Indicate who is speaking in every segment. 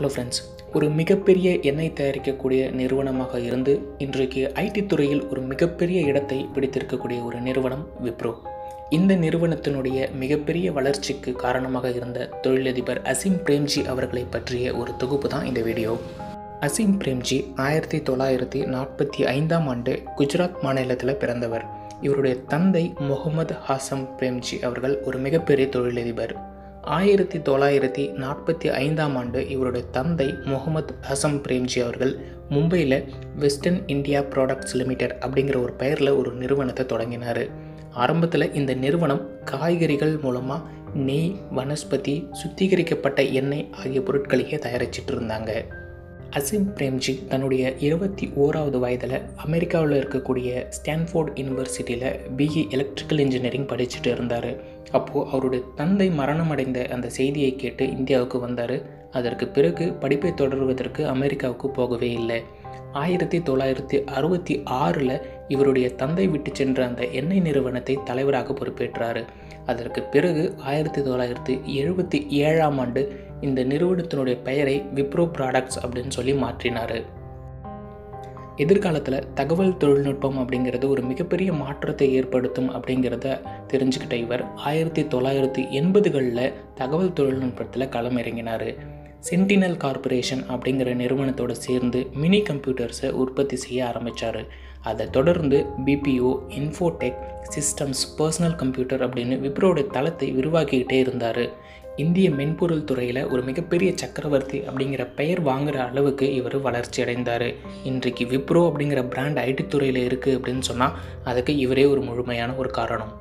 Speaker 1: Hello friends ஒரு மிகப்பெரிய எண்ணெய் தயாரிக்கக்கூடிய நிறுவனமாக இருந்து இன்றைக்கு ஐடி துறையில் ஒரு மிகப்பெரிய இடத்தை பிடித்திருக்கக்கூடிய ஒரு நிறுவனம் விப்ரோ. இந்த நிறுவனத்தினுடைய மிகப்பெரிய வளர்ச்சிக்கு காரணமாக இருந்த தொழிலதிபர் அசீம் பிரேம்ஜி அவர்களை பற்றிய ஒரு தொகுப்பு தான் இந்த வீடியோ. அசீம் பிரேம்ஜி ஆயிரத்தி தொள்ளாயிரத்தி நாற்பத்தி ஐந்தாம் ஆண்டு குஜராத் மாநிலத்தில் பிறந்தவர். இவருடைய தந்தை முகமது ஹாசம் பிரேம்ஜி அவர்கள் ஒரு மிகப்பெரிய தொழிலதிபர். ஆயிரத்தி தொள்ளாயிரத்தி நாற்பத்தி ஐந்தாம் ஆண்டு இவருடைய தந்தை முகமது ஹசம் பிரேம்ஜி அவர்கள் மும்பையில் வெஸ்டர்ன் இந்தியா ப்ராடக்ட்ஸ் லிமிடெட் அப்படிங்கிற ஒரு பெயரில் ஒரு நிறுவனத்தை தொடங்கினார். ஆரம்பத்தில் இந்த நிறுவனம் காய்கறிகள் மூலமாக நெய் வனஸ்பதி சுத்திகரிக்கப்பட்ட எண்ணெய் ஆகிய பொருட்களையே தயாரிச்சிட்டு இருந்தாங்க. அசிம் பிரேம்ஜி தன்னுடைய இருபத்தி ஓராவது வயதில் அமெரிக்காவில் இருக்கக்கூடிய ஸ்டான்ஃபோர்ட் யூனிவர்சிட்டியில் பிஇ எலக்ட்ரிக்கல் இன்ஜினியரிங் படிச்சுட்டு இருந்தார். அப்போது அவருடைய தந்தை மரணமடைந்த அந்த செய்தியை கேட்டு இந்தியாவுக்கு வந்தார். அதற்கு பிறகு படிப்பை தொடர்வதற்கு அமெரிக்காவுக்கு போகவே இல்லை. ஆயிரத்தி தொள்ளாயிரத்தி அறுபத்தி ஆறில் இவருடைய தந்தை விட்டு சென்ற அந்த எண்ணெய் நிறுவனத்தை தலைவராக பொறுப்பேற்றார். அதற்கு பிறகு ஆயிரத்தி தொள்ளாயிரத்தி எழுபத்தி ஏழாம் ஆண்டு இந்த நிறுவனத்தினுடைய பெயரை விப்ரோ ப்ராடக்ட்ஸ் அப்படின்னு சொல்லி மாற்றினார். எதிர்காலத்தில் தகவல் தொழில்நுட்பம் அப்படிங்கிறது ஒரு மிகப்பெரிய மாற்றத்தை ஏற்படுத்தும் அப்படிங்கிறத தெரிஞ்சுக்கிட்ட இவர் ஆயிரத்தி தொள்ளாயிரத்தி எண்பதுகளில் தகவல் தொழில்நுட்பத்தில் களமிறங்கினார். சென்டினல் கார்பரேஷன் அப்படிங்கிற நிறுவனத்தோடு சேர்ந்து மினி கம்ப்யூட்டர்ஸை உற்பத்தி செய்ய ஆரம்பித்தார் அதை தொடர்ந்து BPO Infotech systems personal computer அப்படின்னு விப்ரோட தளத்தை விரிவாக்கிக்கிட்டே இருந்தார். இந்திய மென்பொருள் துறையில் ஒரு மிகப்பெரிய சக்கரவர்த்தி அப்படிங்கிற பெயர் வாங்குகிற அளவுக்கு இவர் வளர்ச்சி அடைந்தார். இன்றைக்கு விப்ரோ அப்படிங்கிற பிராண்ட் ஐடி துறையில் இருக்குது அப்படின்னு சொன்னால் அதுக்கு இவரே ஒரு முழுமையான ஒரு காரணம்.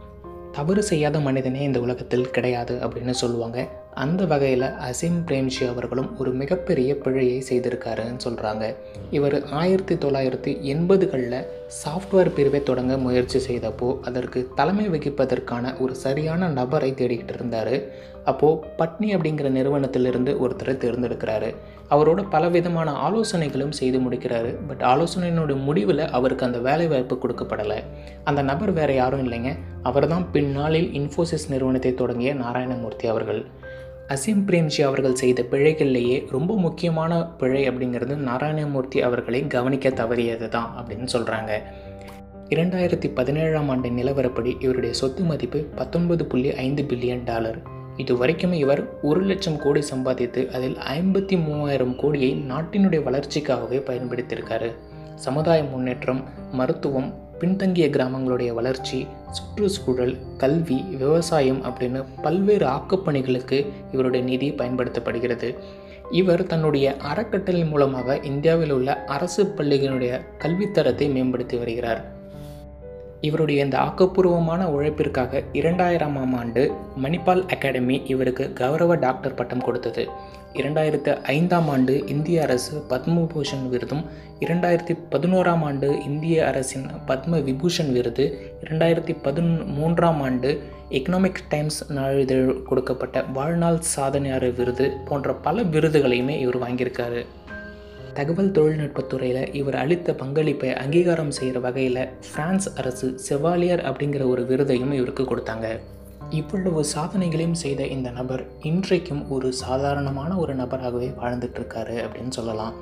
Speaker 1: தவறு செய்யாத மனிதனே இந்த உலகத்தில் கிடையாது அப்படின்னு சொல்லுவாங்க. அந்த வகையில் அசீம் பிரேம்ஜி அவர்களும் ஒரு மிகப்பெரிய பிழையை செய்திருக்காருன்னு சொல்கிறாங்க இவர் ஆயிரத்தி தொள்ளாயிரத்தி எண்பதுகளில் சாஃப்ட்வேர் பிரிவை தொடங்க முயற்சி செய்தப்போ அதற்கு தலைமை வகிப்பதற்கான ஒரு சரியான நபரை தேடிக்கிட்டு இருந்தார். அப்போது பட்னி அப்படிங்கிற நிறுவனத்திலிருந்து ஒருத்தரை தேர்ந்தெடுக்கிறாரு. அவரோட பலவிதமான ஆலோசனைகளும் செய்து முடிக்கிறாரு. பட் ஆலோசனையினுடைய முடிவில் அவருக்கு அந்த வேலை வாய்ப்பு கொடுக்கப்படலை. அந்த நபர் வேறு யாரும் இல்லைங்க. அவர்தான் பின்னாளில் இன்ஃபோசிஸ் நிறுவனத்தை தொடங்கிய நாராயணமூர்த்தி அவர்கள். அசீம் பிரேம்ஜி அவர்கள் செய்த பிழைகள்லேயே ரொம்ப முக்கியமான பிழை அப்படிங்கிறது நாராயணமூர்த்தி அவர்களை கவனிக்க தவறியது தான் அப்படின்னு சொல்கிறாங்க இரண்டாயிரத்தி பதினேழாம் ஆண்டு நிலவரப்படி இவருடைய சொத்து மதிப்பு பத்தொன்பது புள்ளி ஐந்து பில்லியன் டாலர். இது வரைக்கும் இவர் ஒரு லட்சம் கோடி சம்பாதித்து அதில் ஐம்பத்தி மூவாயிரம் கோடியை நாட்டினுடைய வளர்ச்சிக்காகவே பயன்படுத்தியிருக்காரு. சமுதாய முன்னேற்றம் மருத்துவம் பின்தங்கிய கிராமங்களுடைய வளர்ச்சி சுற்றுச்சூழல் கல்வி விவசாயம் அப்படின்னு பல்வேறு ஆக்கப்பணிகளுக்கு இவருடைய நிதி பயன்படுத்தப்படுகிறது. இவர் தன்னுடைய அறக்கட்டளை மூலமாக இந்தியாவில் உள்ள அரசு பள்ளிகளுடைய கல்வித்தரத்தை மேம்படுத்தி வருகிறார். இவருடைய இந்த ஆக்கப்பூர்வமான உழைப்பிற்காக இரண்டாயிரமாம் ஆண்டு மணிப்பால் அகாடமி இவருக்கு கௌரவ டாக்டர் பட்டம் கொடுத்தது. இரண்டாயிரத்து ஐந்தாம் ஆண்டு இந்திய அரசு பத்மபூஷன் விருதும் இரண்டாயிரத்தி பதினோராம் ஆண்டு இந்திய அரசின் பத்ம விபூஷன் விருது இரண்டாயிரத்தி பதின் மூன்றாம் ஆண்டு எக்கனாமிக் டைம்ஸ் நாளிதழ் கொடுக்கப்பட்ட வாழ்நாள் சாதனையாளர் விருது போன்ற பல விருதுகளையுமே இவர் வாங்கியிருக்காரு. தகவல் தொழில்நுட்பத்துறையில் இவர் அளித்த பங்களிப்பை அங்கீகாரம் செய்கிற வகையில் பிரான்ஸ் அரசு செவாலியர் அப்படிங்கிற ஒரு விருதையும் இவருக்கு கொடுத்தாங்க. இவ்வளவு சாதனைகளையும் செய்த இந்த நபர் இன்றைக்கும் ஒரு சாதாரணமான ஒரு நபராகவே வாழ்ந்துட்டு இருக்காரு அப்படின்னு சொல்லலாம்.